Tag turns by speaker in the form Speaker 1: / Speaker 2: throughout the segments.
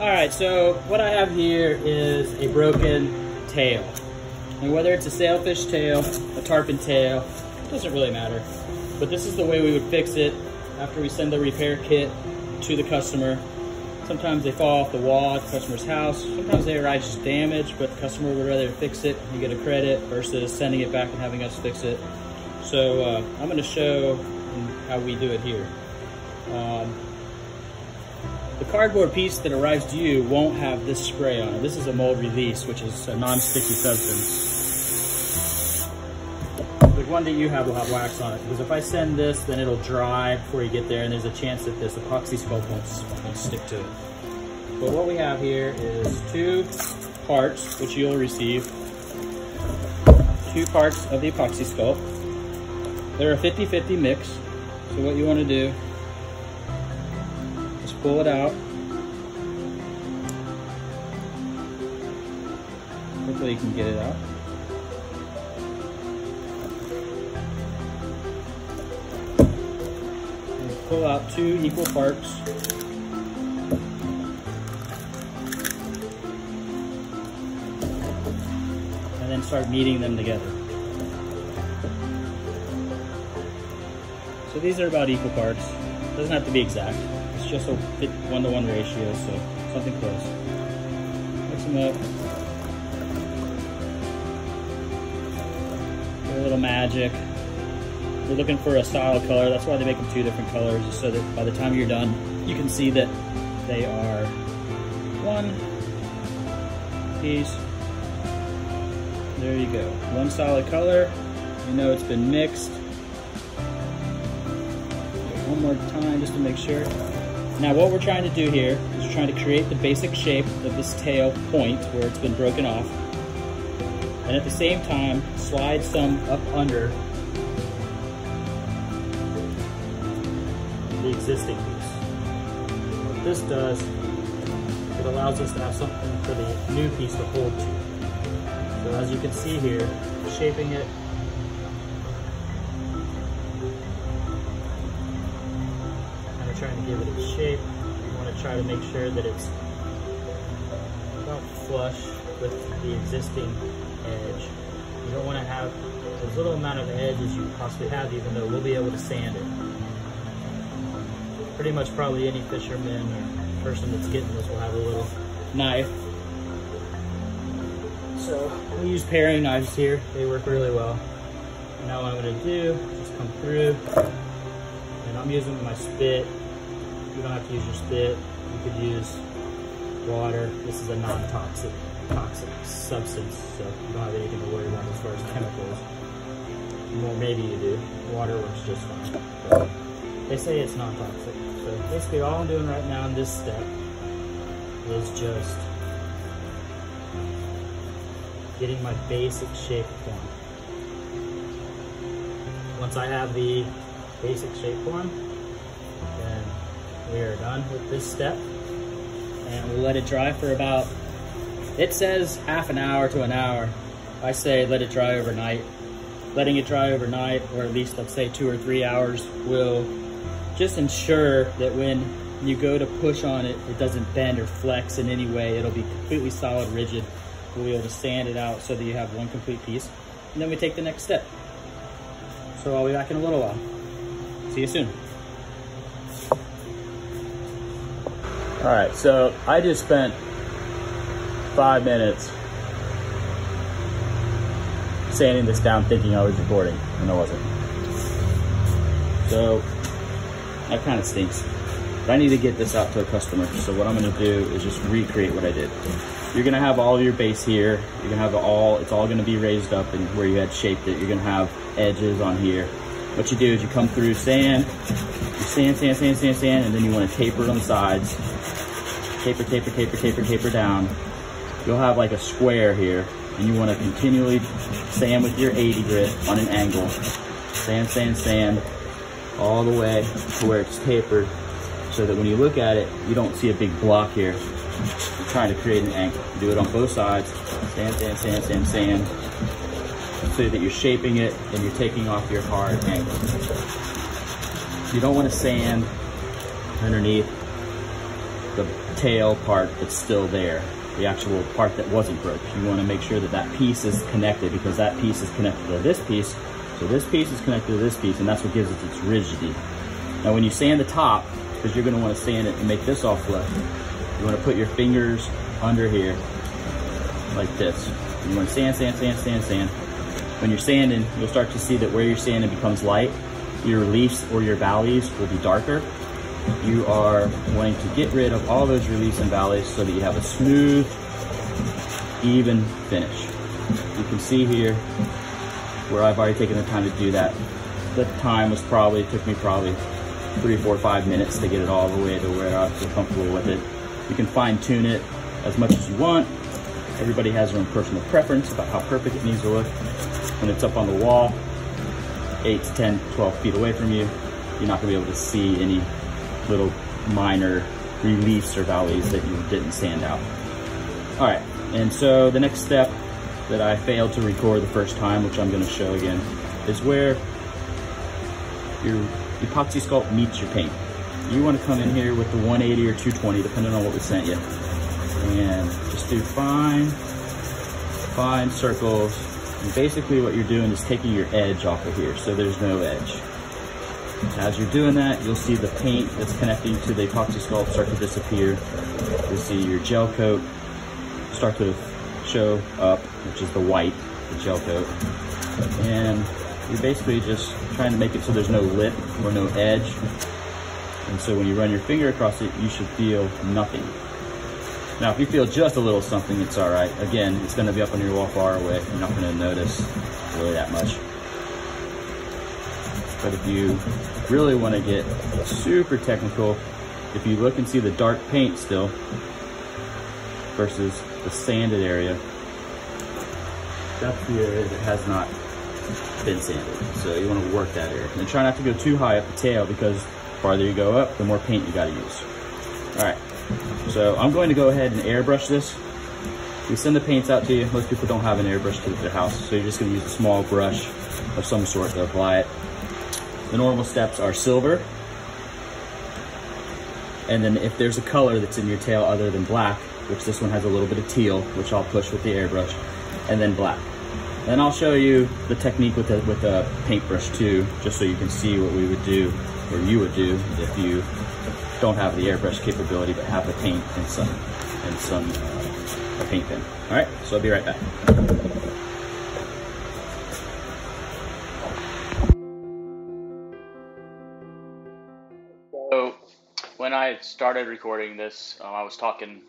Speaker 1: All right, so what I have here is a broken tail. And whether it's a sailfish tail, a tarpon tail, doesn't really matter. But this is the way we would fix it after we send the repair kit to the customer. Sometimes they fall off the wall at the customer's house. Sometimes they arrive just damaged, but the customer would rather fix it and get a credit versus sending it back and having us fix it. So uh, I'm gonna show how we do it here. Um, the cardboard piece that arrives to you won't have this spray on it. This is a mold release, which is a non-sticky substance. The one that you have will have wax on it, because if I send this, then it'll dry before you get there, and there's a chance that this epoxy sculpt won't, won't stick to it. But what we have here is two parts, which you'll receive, two parts of the epoxy sculpt. They're a 50-50 mix, so what you want to do pull it out. Hopefully you can get it out. And pull out two equal parts. And then start kneading them together. So these are about equal parts. Doesn't have to be exact It's just a fit one-to-one -one ratio, so something close. Mix them up. a little magic. We're looking for a solid color. That's why they make them two different colors, so that by the time you're done, you can see that they are one piece. There you go. One solid color. You know it's been mixed. One more time just to make sure. Now what we're trying to do here is we're trying to create the basic shape of this tail point where it's been broken off. And at the same time, slide some up under the existing piece. What this does, it allows us to have something for the new piece to hold to. So as you can see here, shaping it give it its shape. You want to try to make sure that it's about flush with the existing edge. You don't want to have as little amount of edge as you possibly have, even though we'll be able to sand it. Pretty much probably any fisherman or person that's getting this will have a little knife. So we use paring knives here. They work really well. Now what I'm gonna do is come through and I'm using my spit you don't have to use your spit. You could use water. This is a non-toxic toxic substance, so you don't have anything to worry about as far as chemicals. Well, maybe you do. Water works just fine. But they say it's non-toxic. So basically all I'm doing right now in this step is just getting my basic shape form. Once I have the basic shape form, we are done with this step and we'll let it dry for about, it says half an hour to an hour. I say let it dry overnight. Letting it dry overnight, or at least let's say two or three hours, will just ensure that when you go to push on it, it doesn't bend or flex in any way. It'll be completely solid, rigid. We'll be able to sand it out so that you have one complete piece. And then we take the next step. So I'll be back in a little while. See you soon. All right, so I just spent five minutes sanding this down thinking I was recording, and I wasn't. So that kind of stinks. But I need to get this out to a customer. So what I'm gonna do is just recreate what I did. You're gonna have all of your base here. You're gonna have all, it's all gonna be raised up and where you had shaped it. You're gonna have edges on here. What you do is you come through sand, sand, sand, sand, sand, sand, and then you wanna taper it on the sides taper, taper, taper, taper, taper down, you'll have like a square here and you want to continually sand with your 80 grit on an angle. Sand, sand, sand all the way to where it's tapered so that when you look at it, you don't see a big block here. Trying to create an angle. Do it on both sides. Sand, sand, sand, sand, sand. So that you're shaping it and you're taking off your hard angle. You don't want to sand underneath the tail part that's still there, the actual part that wasn't broke. You wanna make sure that that piece is connected because that piece is connected to this piece. So this piece is connected to this piece and that's what gives it its rigidity. Now when you sand the top, because you're gonna wanna sand it and make this all flip, you wanna put your fingers under here like this. You wanna sand, sand, sand, sand, sand. When you're sanding, you'll start to see that where you're sanding becomes light, your reliefs or your valleys will be darker. You are wanting to get rid of all those reliefs and valleys so that you have a smooth, even finish. You can see here where I've already taken the time to do that. The time was probably, took me probably three, four, five minutes to get it all the way to where I feel comfortable with it. You can fine tune it as much as you want. Everybody has their own personal preference about how perfect it needs to look. When it's up on the wall, 8 to 10, 12 feet away from you, you're not gonna be able to see any little minor reliefs or valleys that you didn't sand out. All right, and so the next step that I failed to record the first time, which I'm gonna show again, is where your epoxy sculpt meets your paint. You wanna come in here with the 180 or 220, depending on what we sent you. And just do fine, fine circles. And basically what you're doing is taking your edge off of here, so there's no edge. As you're doing that, you'll see the paint that's connecting to the epoxy sculpt start to disappear. You'll see your gel coat start to show up, which is the white, the gel coat. And you're basically just trying to make it so there's no lip or no edge. And so when you run your finger across it, you should feel nothing. Now, if you feel just a little something, it's all right. Again, it's gonna be up on your wall far away. You're not gonna notice really that much. But if you really wanna get super technical, if you look and see the dark paint still versus the sanded area, that's the area that has not been sanded. So you wanna work that area. And try not to go too high up the tail because the farther you go up, the more paint you gotta use. All right, so I'm going to go ahead and airbrush this. We send the paints out to you. Most people don't have an airbrush to their house, so you're just gonna use a small brush of some sort to apply it. The normal steps are silver, and then if there's a color that's in your tail other than black, which this one has a little bit of teal, which I'll push with the airbrush, and then black. Then I'll show you the technique with a, with a paintbrush too, just so you can see what we would do, or you would do, if you don't have the airbrush capability, but have the paint and some, and some uh, paint pen. All right, so I'll be right back. I started recording this, um, I was talking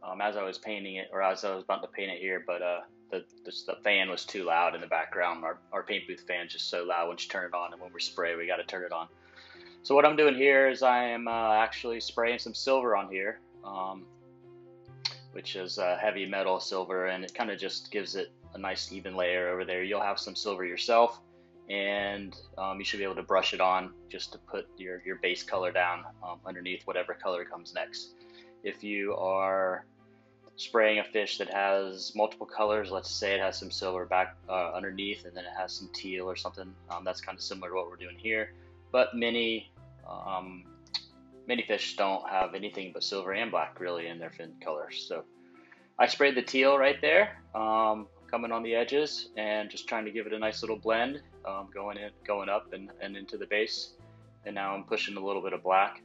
Speaker 1: um, as I was painting it, or as I was about to paint it here, but uh, the, the, the fan was too loud in the background. Our, our paint booth fan is just so loud once you turn it on, and when we spray, we got to turn it on. So what I'm doing here is I am uh, actually spraying some silver on here, um, which is uh, heavy metal silver, and it kind of just gives it a nice even layer over there. You'll have some silver yourself, and um, you should be able to brush it on just to put your, your base color down um, underneath whatever color comes next. If you are spraying a fish that has multiple colors, let's say it has some silver back uh, underneath and then it has some teal or something, um, that's kind of similar to what we're doing here. But many um, many fish don't have anything but silver and black really in their fin colors. So I sprayed the teal right there, um, coming on the edges and just trying to give it a nice little blend, um, going in, going up and, and into the base. And now I'm pushing a little bit of black.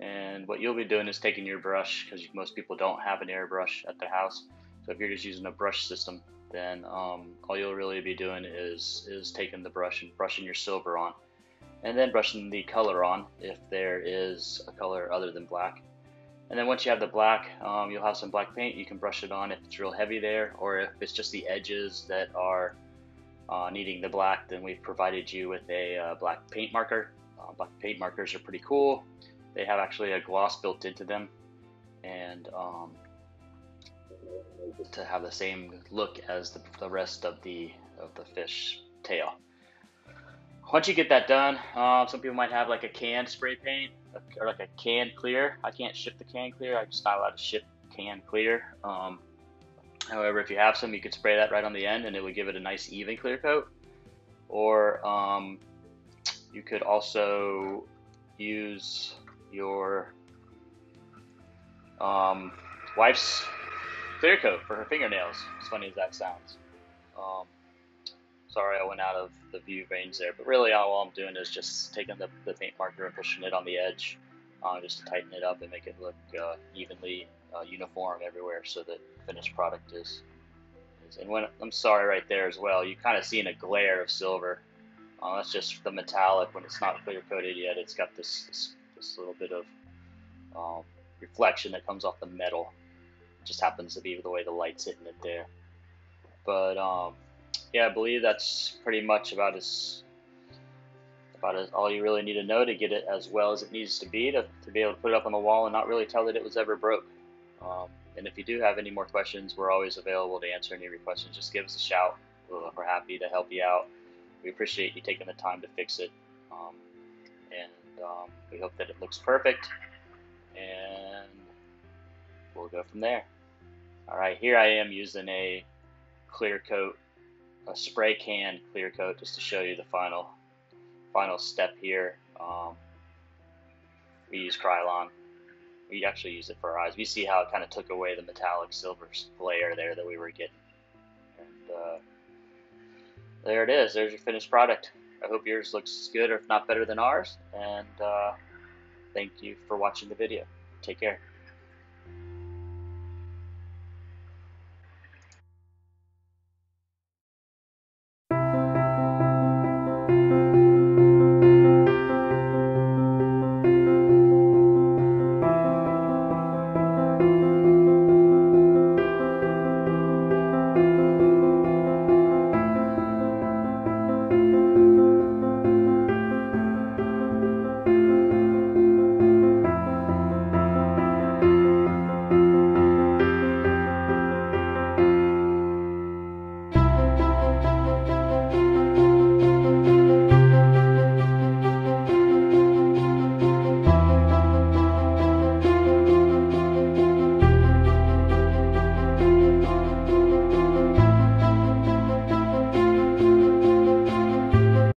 Speaker 1: And what you'll be doing is taking your brush, because most people don't have an airbrush at their house. So if you're just using a brush system, then um, all you'll really be doing is is taking the brush and brushing your silver on and then brushing the color on if there is a color other than black. And then once you have the black, um, you'll have some black paint. You can brush it on if it's real heavy there, or if it's just the edges that are uh, needing the black, then we've provided you with a uh, black paint marker. Uh, black paint markers are pretty cool. They have actually a gloss built into them, and um, to have the same look as the, the rest of the of the fish tail once you get that done, um, some people might have like a can spray paint or like a can clear. I can't ship the can clear. I'm just not allowed to ship can clear. Um, however, if you have some, you could spray that right on the end and it would give it a nice even clear coat. Or um, you could also use your
Speaker 2: um, wife's clear coat for her fingernails. As funny as that sounds. Sorry I went out of the view range there, but really all I'm doing is just taking the, the paint marker and pushing it on the edge uh, just to tighten it up and make it look uh, evenly uh, uniform everywhere so that the finished product is, is, and when I'm sorry right there as well you kind of seeing a glare of silver. Uh, that's just the metallic when it's not clear coated yet it's got this, this, this little bit of um, reflection that comes off the metal. It just happens to be the way the light's hitting it there. But um, yeah I believe that's pretty much about as about as all you really need to know to get it as well as it needs to be to, to be able to put it up on the wall and not really tell that it was ever broke. Um, and if you do have any more questions, we're always available to answer any of your questions. Just give us a shout. We're happy to help you out. We appreciate you taking the time to fix it. Um, and um, we hope that it looks perfect. And we'll go from there. All right, here I am using a clear coat, a spray can clear coat, just to show you the final final step here. Um, we use Krylon. We actually use it for our eyes. We see how it kind of took away the metallic silver layer there that we were getting. And uh, there it is. There's your finished product. I hope yours looks good or if not better than ours. And uh, thank you for watching the video. Take care.